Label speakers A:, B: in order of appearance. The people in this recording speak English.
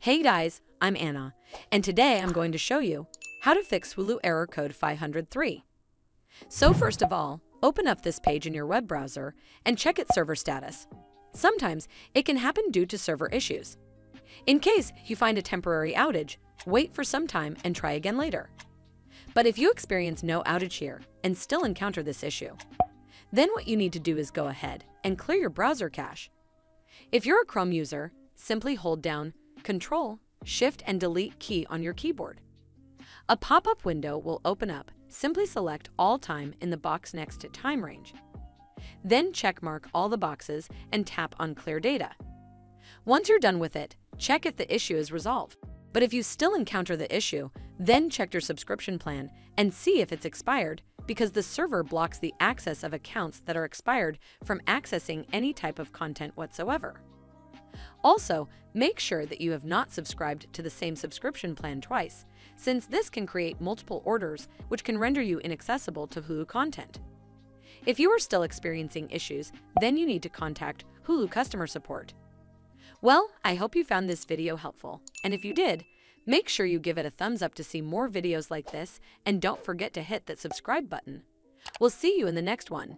A: Hey guys, I'm Anna, and today I'm going to show you how to fix Hulu error code 503. So first of all, open up this page in your web browser and check its server status. Sometimes it can happen due to server issues. In case you find a temporary outage, wait for some time and try again later. But if you experience no outage here and still encounter this issue, then what you need to do is go ahead and clear your browser cache. If you're a Chrome user, simply hold down Control, Shift, and Delete key on your keyboard. A pop-up window will open up. Simply select All Time in the box next to Time Range. Then checkmark all the boxes and tap on Clear Data. Once you're done with it, check if the issue is resolved. But if you still encounter the issue, then check your subscription plan and see if it's expired because the server blocks the access of accounts that are expired from accessing any type of content whatsoever. Also, make sure that you have not subscribed to the same subscription plan twice, since this can create multiple orders which can render you inaccessible to Hulu content. If you are still experiencing issues, then you need to contact Hulu customer support. Well, I hope you found this video helpful, and if you did, make sure you give it a thumbs up to see more videos like this, and don't forget to hit that subscribe button. We'll see you in the next one.